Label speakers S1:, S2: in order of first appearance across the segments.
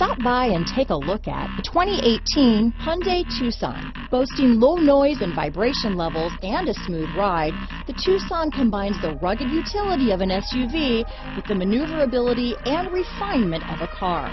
S1: Stop by and take a look at the 2018 Hyundai Tucson. Boasting low noise and vibration levels and a smooth ride, the Tucson combines the rugged utility of an SUV with the maneuverability and refinement of a car.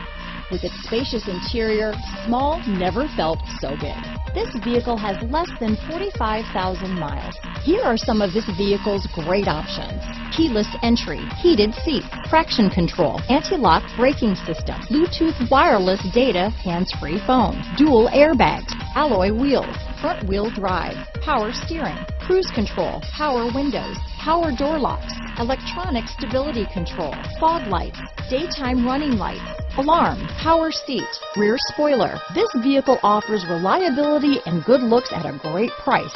S1: With its spacious interior, small never felt so big. This vehicle has less than 45,000 miles. Here are some of this vehicle's great options. Keyless entry, heated seats, traction control, anti-lock braking system, Bluetooth wireless data, hands-free phone, dual airbags, alloy wheels, front wheel drive, power steering, cruise control, power windows, power door locks, electronic stability control, fog lights, daytime running lights, alarm, power seat, rear spoiler. This vehicle offers reliability and good looks at a great price.